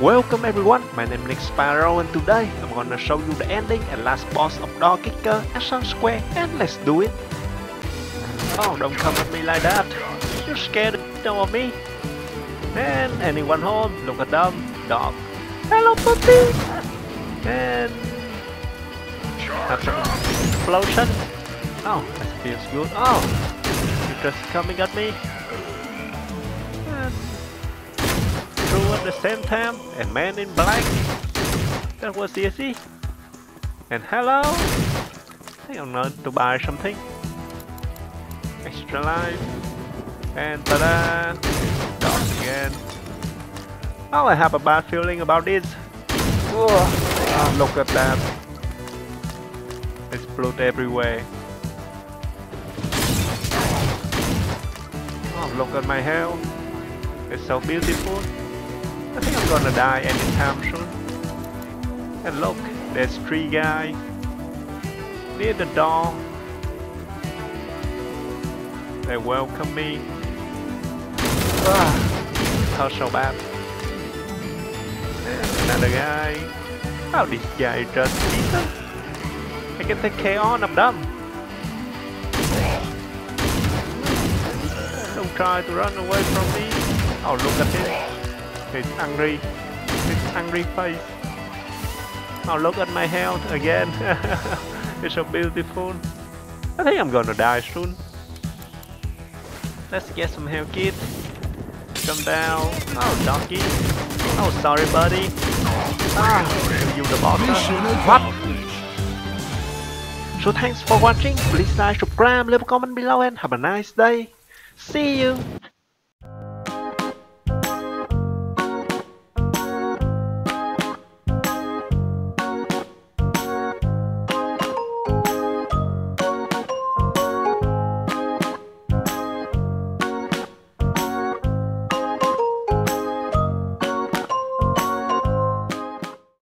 Welcome everyone, my name is Nick Sparrow and today I'm gonna show you the ending and last boss of Door Kicker at Sun Square and let's do it! Oh, don't come at me like that! You're scared of me! And anyone home? Look at them, dog! Hello puppy! And... Have some explosion! Oh, that feels good! Oh! You're just coming at me! Two at the same time, and man in black. That was easy. And hello. I I'm going to buy something. Extra life. And ta-da! Again. Oh, I have a bad feeling about this. Oh, look at that. There's blood everywhere. Oh, look at my hair. It's so beautiful. I'm gonna die anytime soon. And look, there's three guys near the door. They welcome me. Ah, how so bad. Another guy. Oh, this guy just decent. I can take care of them. Don't try to run away from me. Oh, look at him. He's angry. His angry face. Oh, look at my health again. it's so beautiful. I think I'm gonna die soon. Let's get some health kit. Come down. Oh, donkey. Oh, sorry, buddy. Ah, you the boss. What? So thanks for watching. Please like, subscribe, leave a comment below and have a nice day. See you.